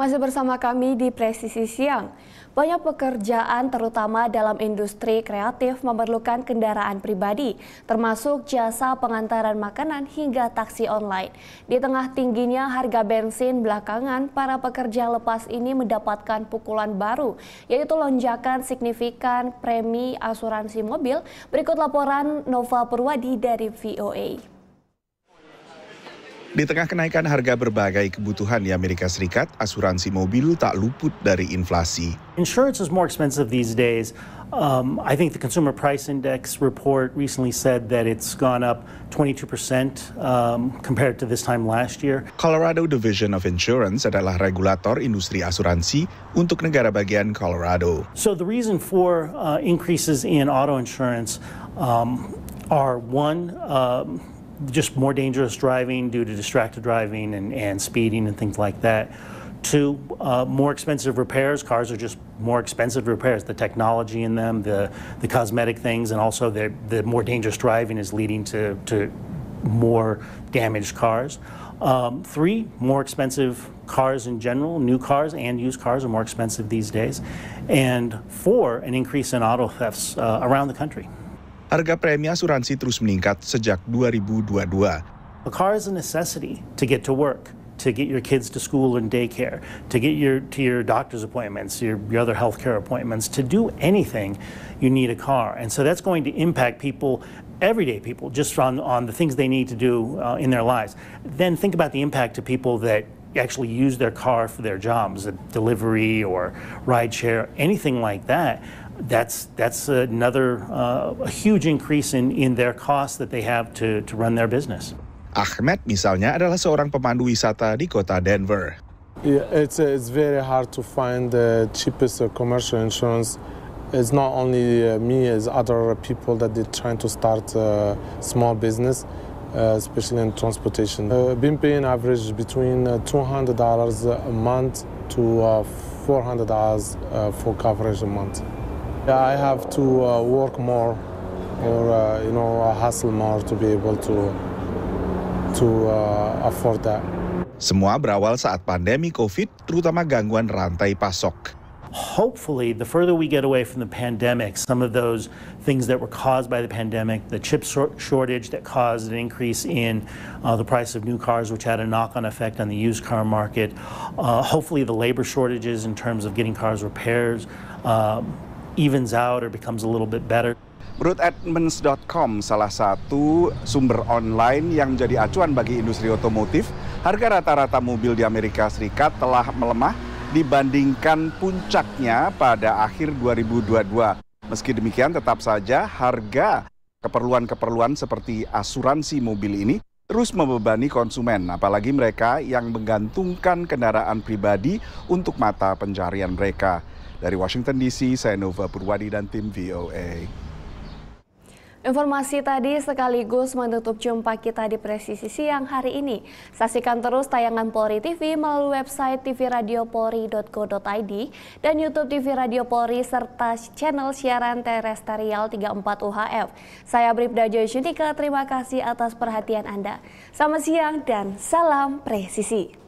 Masih bersama kami di Presisi Siang. Banyak pekerjaan terutama dalam industri kreatif memerlukan kendaraan pribadi, termasuk jasa pengantaran makanan hingga taksi online. Di tengah tingginya harga bensin belakangan, para pekerja lepas ini mendapatkan pukulan baru, yaitu lonjakan signifikan premi asuransi mobil. Berikut laporan Nova Purwadi dari VOA. Di tengah kenaikan harga berbagai kebutuhan di Amerika Serikat, asuransi mobil tak luput dari inflasi. Insurance is more expensive these days. Um, I think the Consumer Price Index report recently said that it's gone up 22% um, compared to this time last year. Colorado Division of Insurance adalah regulator industri asuransi untuk negara bagian Colorado. So the reason for uh, increases in auto insurance um, are one, um, just more dangerous driving due to distracted driving and, and speeding and things like that. Two, uh, more expensive repairs. Cars are just more expensive repairs. The technology in them, the, the cosmetic things, and also the, the more dangerous driving is leading to, to more damaged cars. Um, three, more expensive cars in general. New cars and used cars are more expensive these days. And four, an increase in auto thefts uh, around the country. Harga premi asuransi terus meningkat sejak 2022. A car is a necessity to get to work, to get your kids to school and daycare, to get your to your doctor's appointments, your, your other healthcare appointments. To do anything, you need a car, and so that's going to impact people everyday people just on, on the things they need to do uh, in their lives. Then think about the impact to people that actually use their car for their jobs, delivery or ride share, anything like that that's that's another uh, a huge increase in in their costs that they have to to run their business. Ahmed misalnya adalah seorang pemandu wisata di kota Denver. Yeah, it's uh, it's very hard to find the cheapest uh, commercial insurance. It's not only uh, me, as other people that they're trying to start a small business, uh, especially in transportation. Uh, been paying average between uh, $200 a month to $400 for coverage a month. I have to uh, work more or uh, you know hustle more to be able to to uh, afford that. Semua berawal saat pandemi COVID, terutama gangguan rantai pasok. Hopefully, the further we get away from the pandemic, some of those things that were caused by the pandemic, the chip shortage that caused an increase in uh, the price of new cars, which had a knock-on effect on the used car market, uh, hopefully the labor shortages in terms of getting cars repairs, um, evens out or becomes a little bit better. Menurut Edmunds.com, salah satu sumber online yang menjadi acuan bagi industri otomotif, harga rata-rata mobil di Amerika Serikat telah melemah dibandingkan puncaknya pada akhir 2022. Meski demikian, tetap saja harga keperluan-keperluan seperti asuransi mobil ini terus membebani konsumen, apalagi mereka yang menggantungkan kendaraan pribadi untuk mata pencarian mereka. Dari Washington DC, saya Nova Purwadi dan tim VOA. Informasi tadi sekaligus menutup jumpa kita di Presisi Siang hari ini. Saksikan terus tayangan Polri TV melalui website tvradiopolri.co.id dan YouTube TV Radio Polri serta channel siaran terestrial 34 UHF. Saya Bribda Joy terima kasih atas perhatian Anda. Selamat siang dan salam presisi.